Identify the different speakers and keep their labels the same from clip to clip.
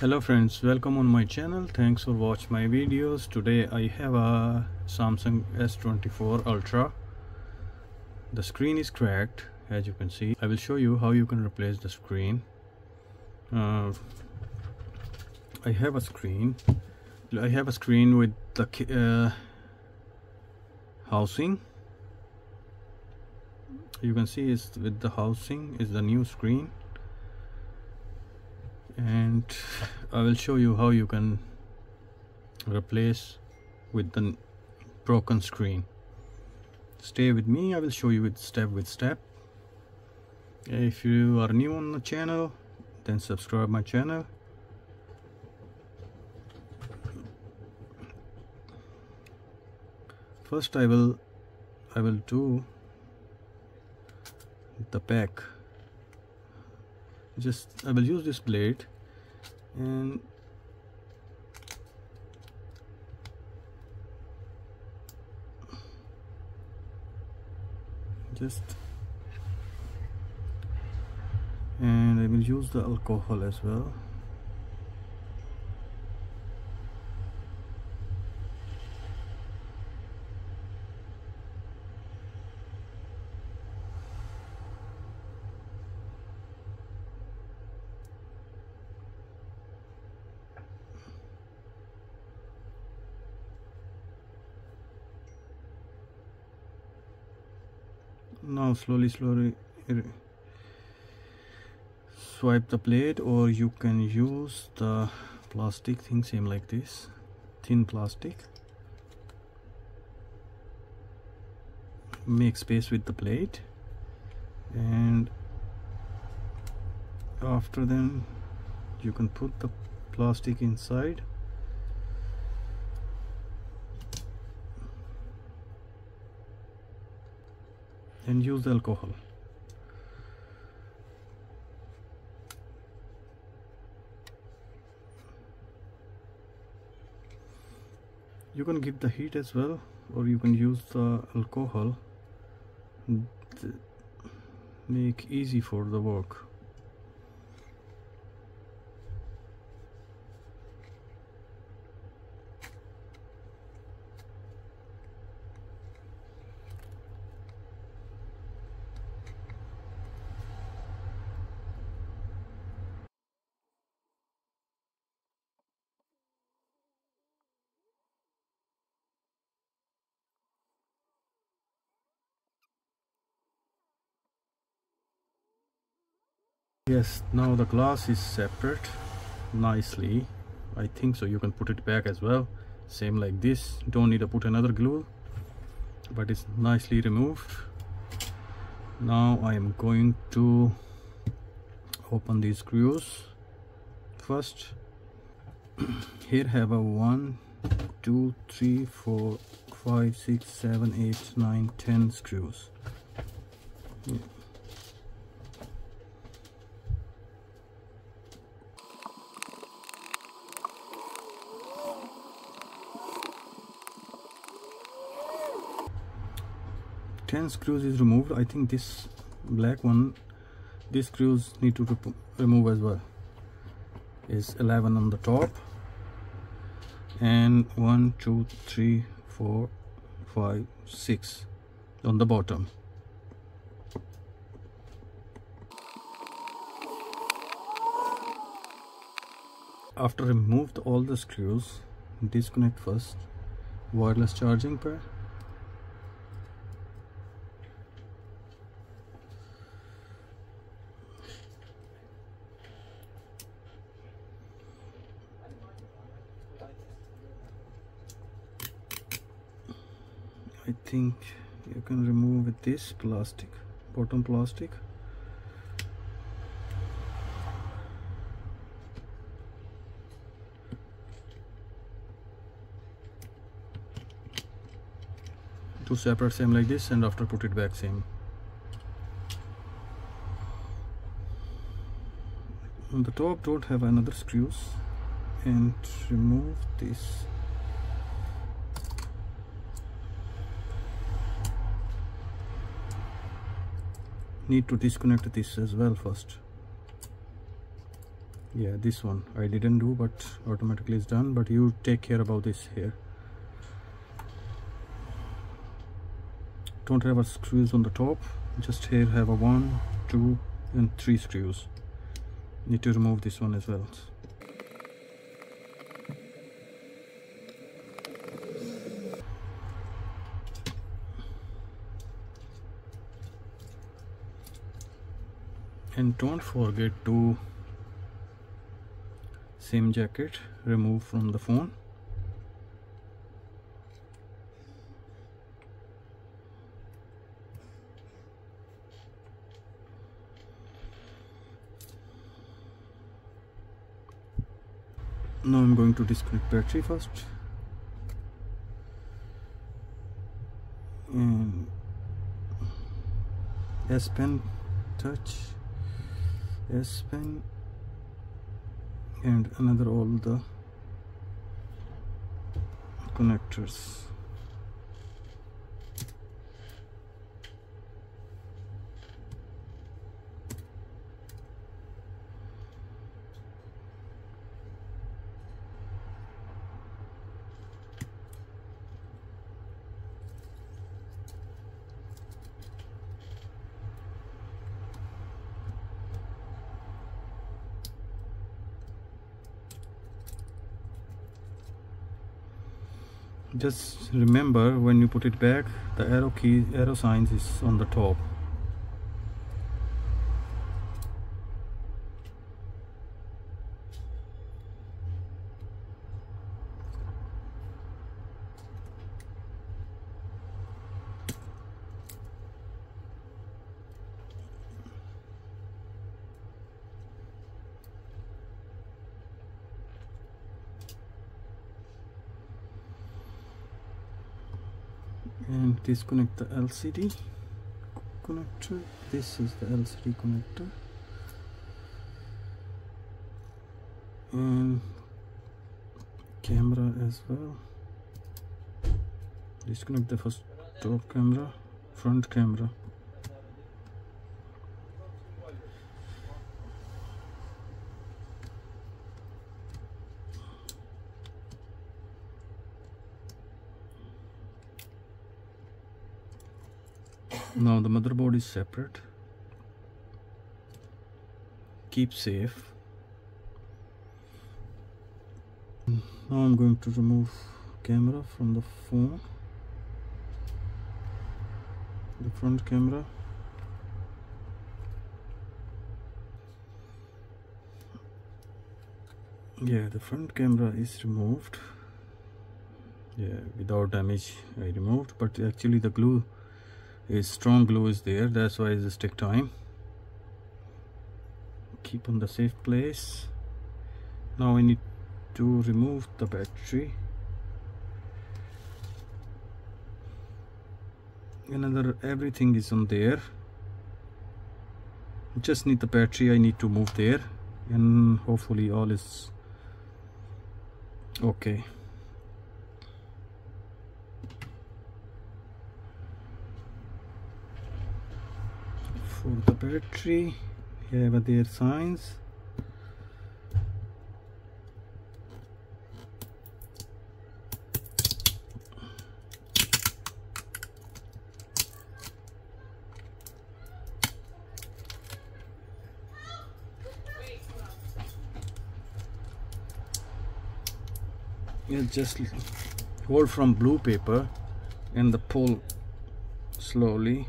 Speaker 1: hello friends welcome on my channel. Thanks for watch my videos. Today i have a samsung s24 ultra. The screen is cracked as you can see. I will show you how you can replace the screen. Uh, i have a screen. I have a screen with the uh, housing. You can see it's with the housing is the new screen and I will show you how you can replace with the broken screen. Stay with me I will show you with step with step. If you are new on the channel then subscribe my channel. First I will I will do the back just I will use this blade and just and I will use the alcohol as well now slowly slowly swipe the blade or you can use the plastic thing same like this thin plastic. Make space with the blade and after then you can put the plastic inside and use the alcohol. You can give the heat as well or you can use the alcohol. Make easy for the work yes now the glass is separate nicely. I think so you can put it back as well. Same like this. Don't need to put another glue but it's nicely removed. Now I am going to open these screws first. Here have a one two three four five six seven eight nine ten screws. yeah. 10 screws is removed. I think this black one these screws need to remove as well. Is 11 on the top. And one two three four five six on the bottom. After removed all the screws disconnect first. Wireless charging pair I think you can remove with this plastic bottom plastic. Two separate same like this and after put it back same. On the top don't have another screws and remove this need to disconnect this as well first. Yeah this one I didn't do but automatically is done. But you take care about this here. Don't have a screws on the top. Just here have a one two and three screws. Need to remove this one as well and don't forget to SIM jacket remove from the phone. Now I'm going to disconnect battery first. And S Pen touch S Pen and another all the uh, connectors just remember when you put it back the arrow key arrow signs is on the top and disconnect the LCD connector. This is the LCD connector. And camera as well. Disconnect the first top camera front camera now the motherboard is separate. Keep safe. Now I'm going to remove camera from the phone. The front camera. Yeah the front camera is removed. Yeah without damage I removed but actually the glue a strong glue is there that's why just take time. Keep on the safe place. Now I need to remove the battery. Another everything is on there. Just need the battery I need to move there and hopefully all is okay for the battery here are their signs. Yeah just hold from blue paper and the pull slowly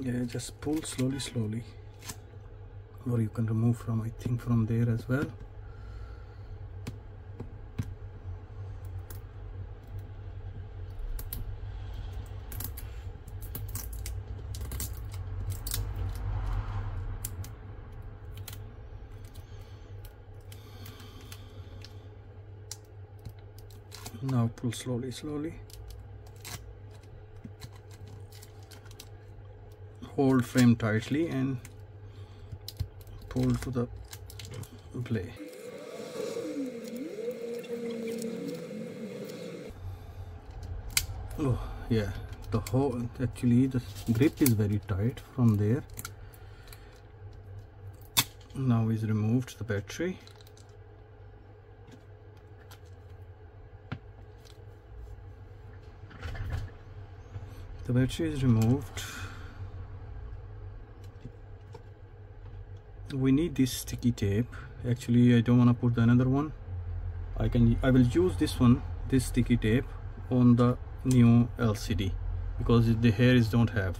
Speaker 1: yeah just pull slowly slowly. Or you can remove from I think from there as well. Now pull slowly slowly. Hold frame tightly and pull to the play oh yeah. The whole actually the grip is very tight from there. Now is removed the battery. The battery is removed we need this sticky tape. Actually I don't want to put another one. I can I will use this one this sticky tape on the new LCD because the hairs don't have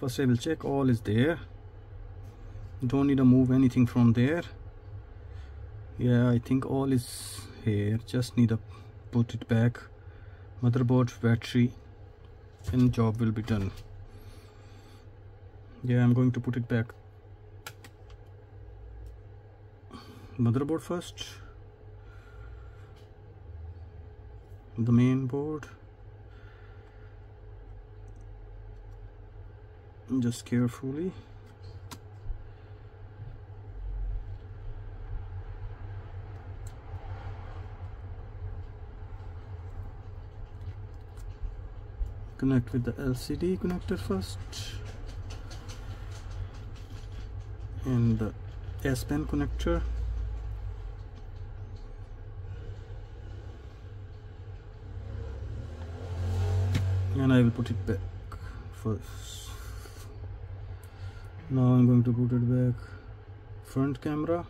Speaker 1: first I will check all is there. Don't need to move anything from there. Yeah I think all is here. Just need to put it back. Motherboard battery and job will be done. Yeah I'm going to put it back. Motherboard first. The main board just carefully. Connect with the LCD connector first. And the S Pen connector. And I will put it back first now I'm going to put it back front camera.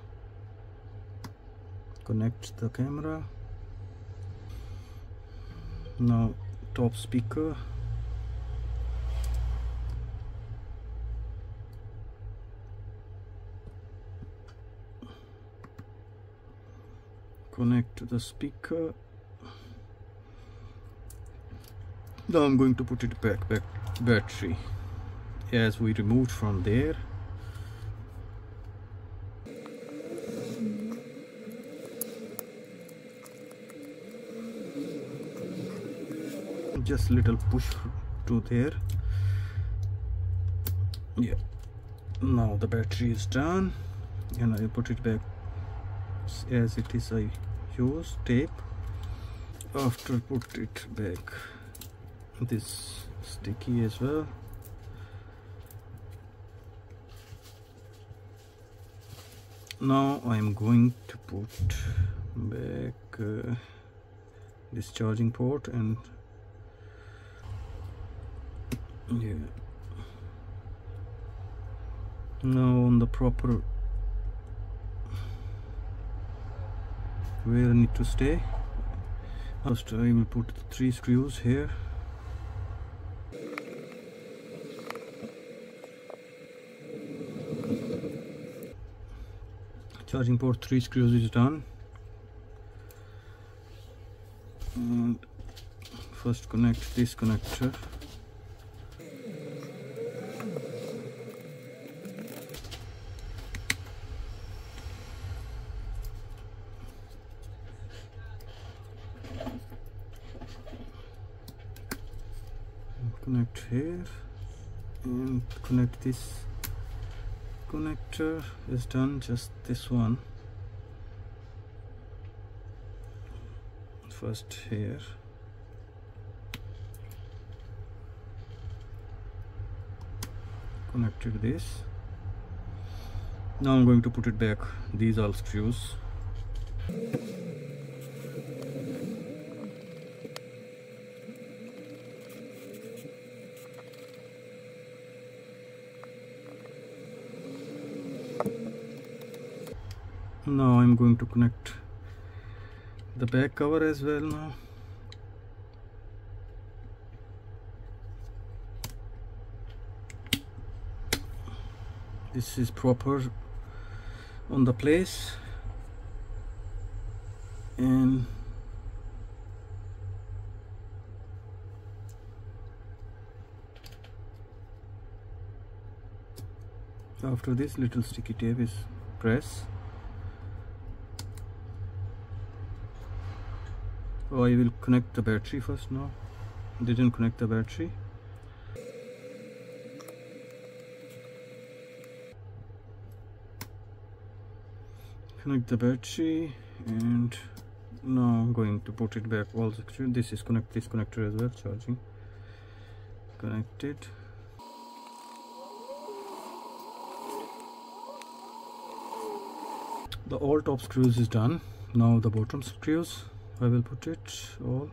Speaker 1: Connect the camera. Now top speaker. Connect to the speaker. Now I'm going to put it back back battery as we removed from there. Just little push to there. Yeah. Now the battery is done. And I put it back as it is I use tape. After put it back this sticky as well now I'm going to put back uh, this charging port and yeah. Now on the proper where I need to stay. First I will put three screws here charging port three screws is done. And first connect this connector connect here and connect this connector is done just this one. First here. Connected this. Now I'm going to put it back. These all screws I'm going to connect the back cover as well now. This is proper on the place. And after this little sticky tape is press I will connect the battery first now didn't connect the battery connect the battery and now I'm going to put it back. All also this is connect this connector as well charging. Connected. The all top screws is done. Now the bottom screws I will put it all.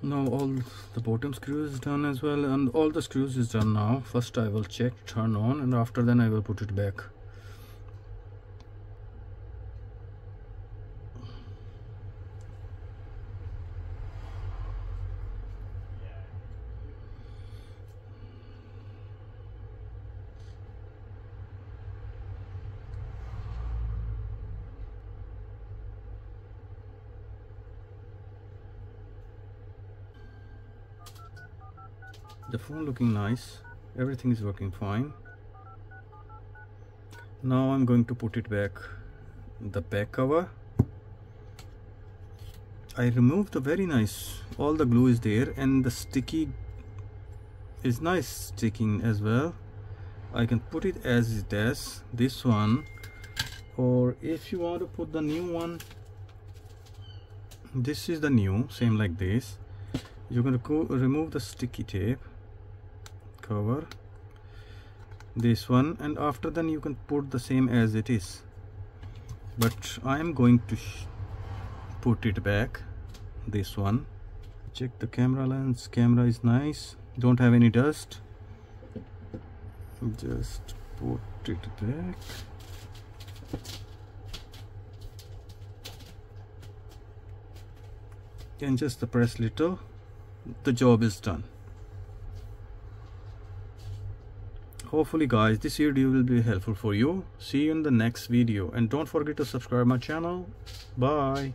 Speaker 1: Now all the bottom screws is done as well and all the screws is done now. First I will check turn on and after then I will put it back phone looking nice. Everything is working fine. Now I'm going to put it back the back cover. I removed the very nice all the glue is there and the sticky is nice sticking as well. I can put it as it is this one. Or if you want to put the new one this is the new same like this. You're going to remove the sticky tape cover this one and after then you can put the same as it is. But I am going to put it back this one. Check the camera lens camera is nice. Don't have any dust. Just put it back. And just the press little. The job is done hopefully guys this video will be helpful for you. See you in the next video. And don't forget to subscribe my channel. Bye